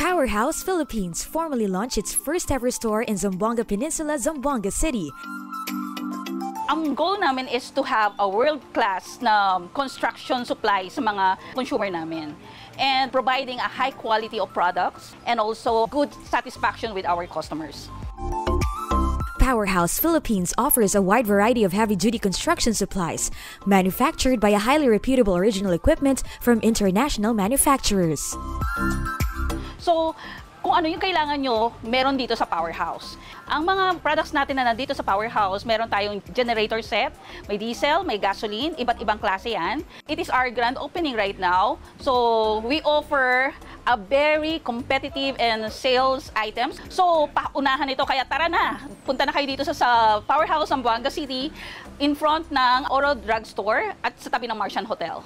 Powerhouse Philippines formally launched its first ever store in Zamboanga Peninsula, Zamboanga City. Ang goal namin is to have a world-class na construction supply sa mga consumer namin and providing a high quality of products and also good satisfaction with our customers. Powerhouse Philippines offers a wide variety of heavy duty construction supplies, manufactured by a highly reputable original equipment from international manufacturers. So, kung ano yung kailangan nyo, meron dito sa Powerhouse. Ang mga products natin na nandito sa Powerhouse, meron tayong generator set, may diesel, may gasoline, iba't ibang klase yan. It is our grand opening right now. So, we offer a very competitive and sales items. So, paunahan ito. Kaya tara na, punta na kayo dito sa, sa Powerhouse, Zamboanga City, in front ng Oro Drug Store at sa tabi ng Martian Hotel.